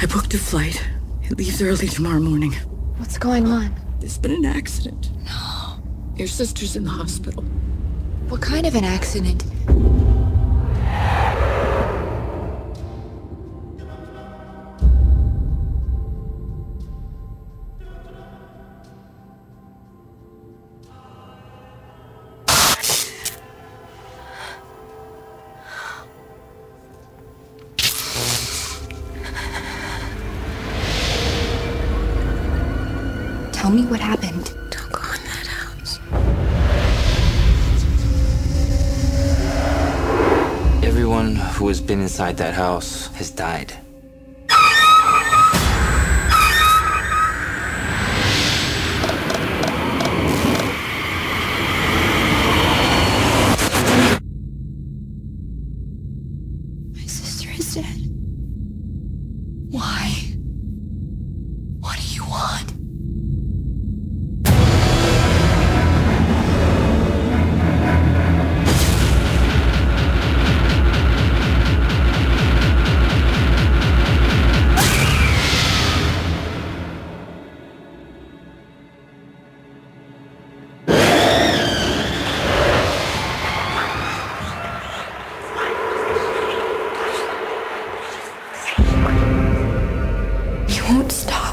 I booked a flight. It leaves early tomorrow morning. What's going on? There's been an accident. No. Your sister's in the hospital. What kind of an accident? Tell me what happened. Don't go in that house. Everyone who has been inside that house has died. My sister is dead. Won't stop.